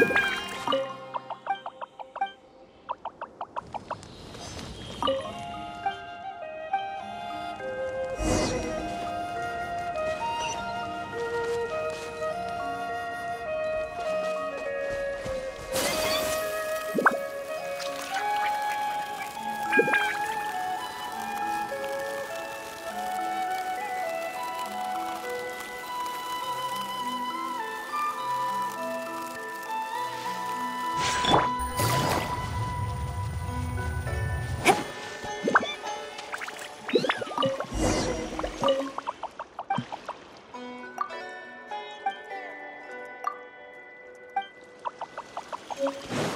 you Música